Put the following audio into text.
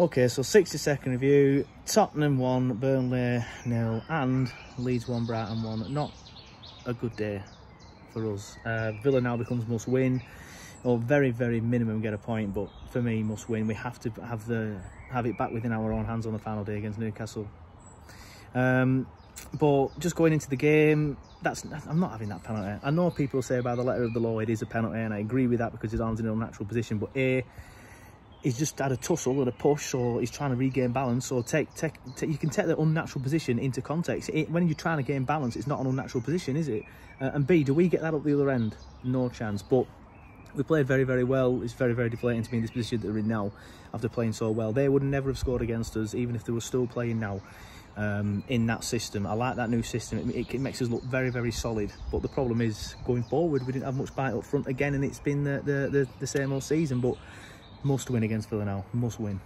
Okay, so 60 second review. Tottenham 1, Burnley nil, and Leeds 1, Brighton 1. Not a good day for us. Uh, Villa now becomes must win, or very, very minimum get a point, but for me, must win. We have to have the have it back within our own hands on the final day against Newcastle. Um, but just going into the game, that's I'm not having that penalty. I know people say by the letter of the law it is a penalty, and I agree with that because his arm's in an unnatural position. But a he's just had a tussle and a push or he's trying to regain balance or take, take, you can take the unnatural position into context. It, when you're trying to gain balance it's not an unnatural position is it? Uh, and b do we get that up the other end? No chance but we played very very well. It's very very deflating to be in this position that we're in now after playing so well. They would never have scored against us even if they were still playing now um, in that system. I like that new system. It, it, makes us look very very solid. But the problem is going forward we didn't have much bite up front again and it's been the, the, the, the same all season. But must win against Villa. Must win.